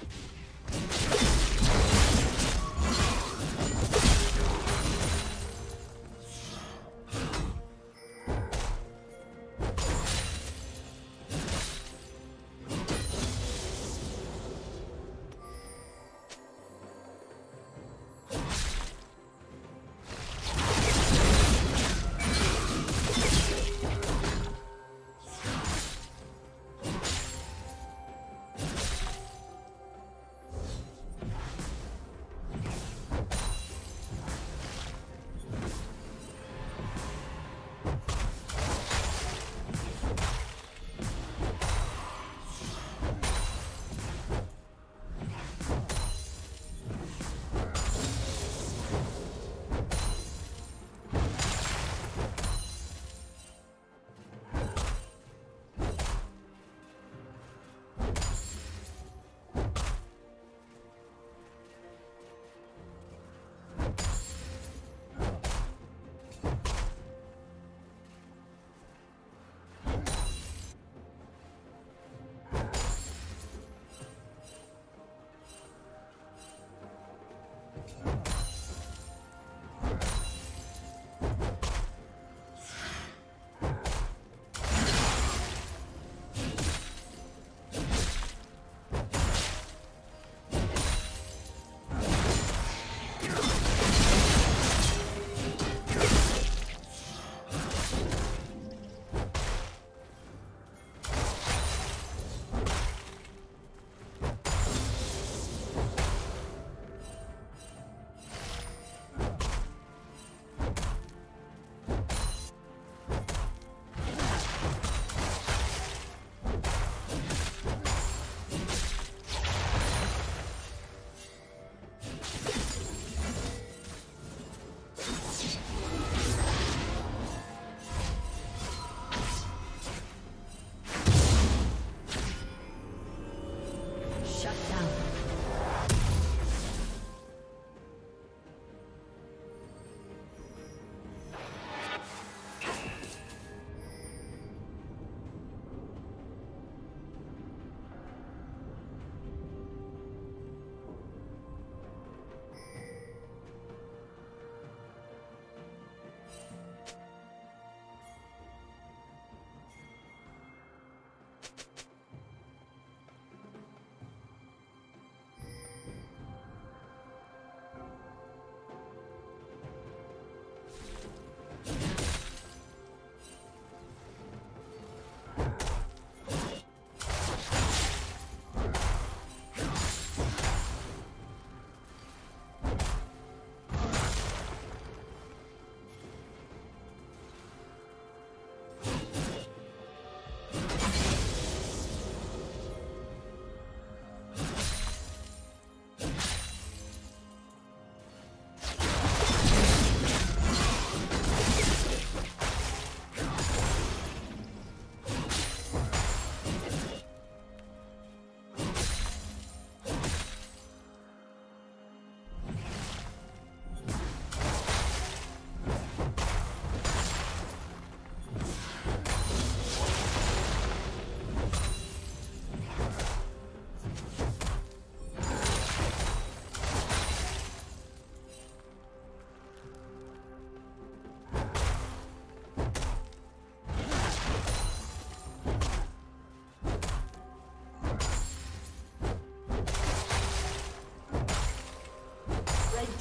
you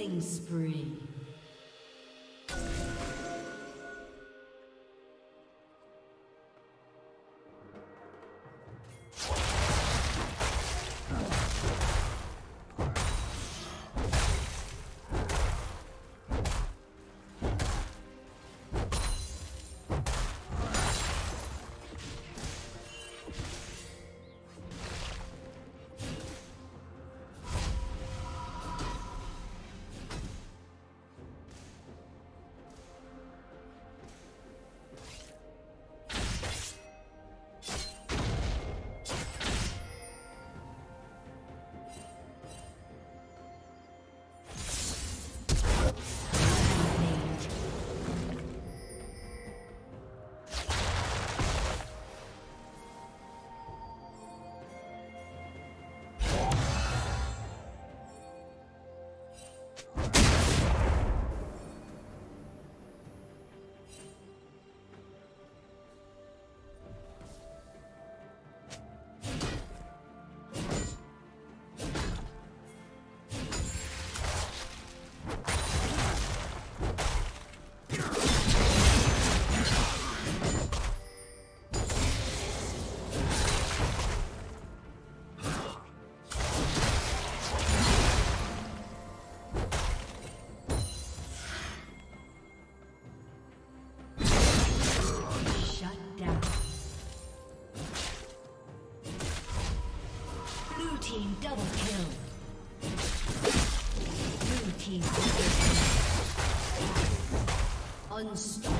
Killing spree. Unstoppable.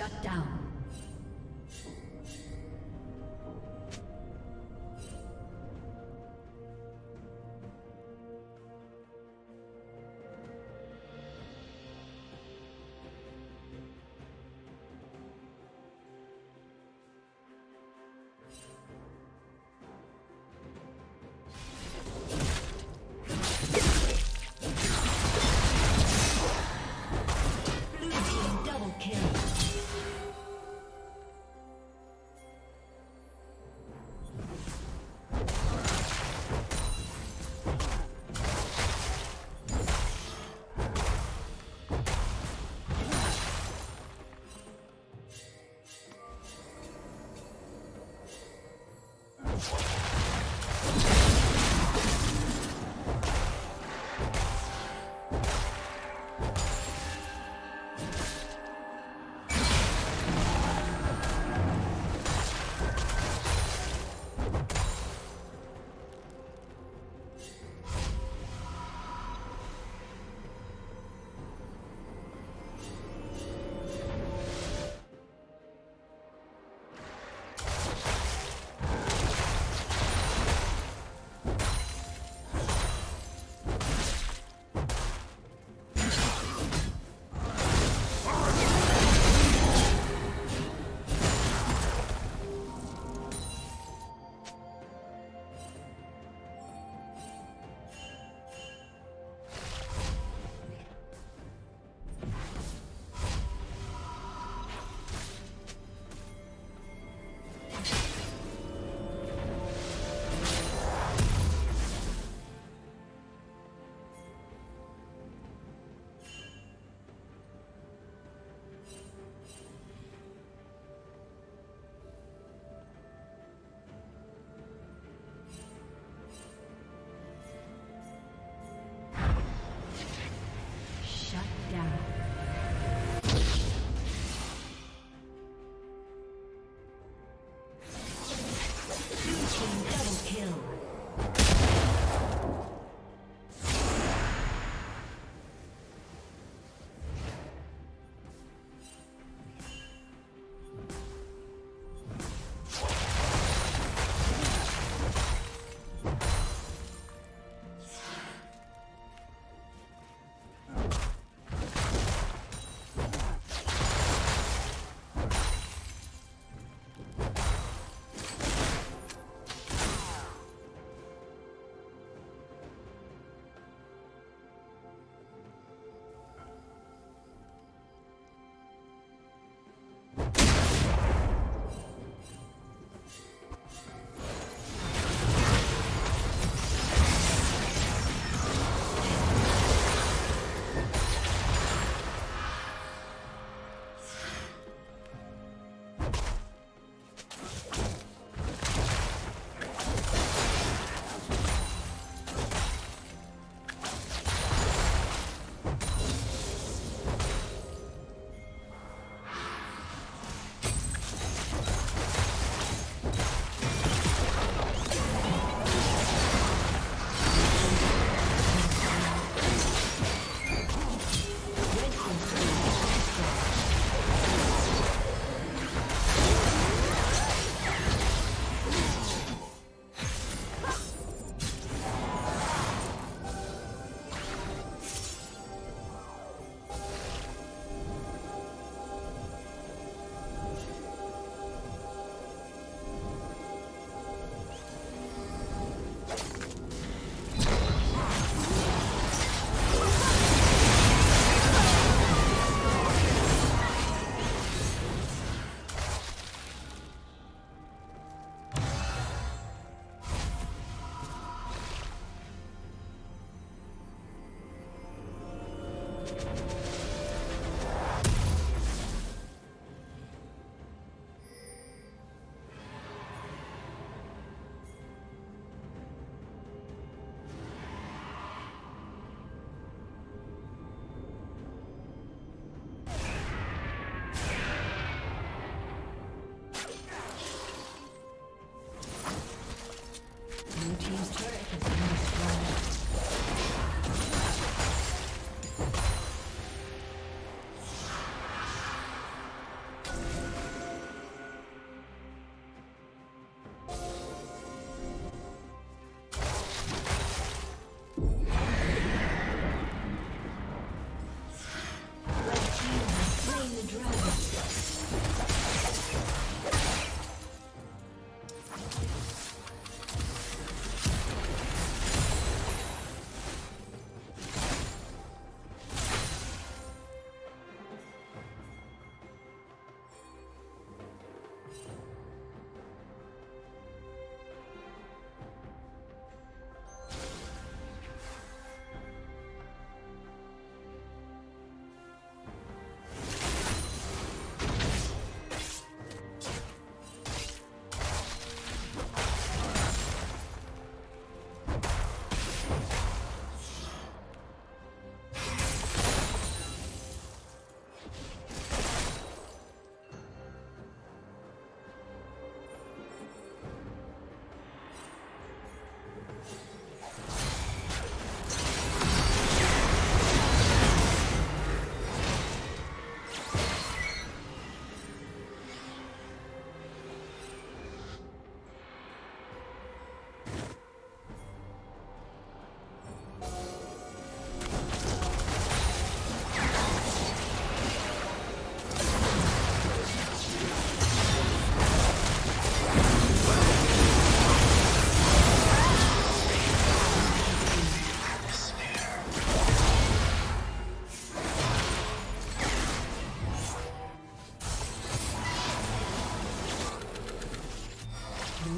Shut down.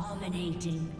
Dominating.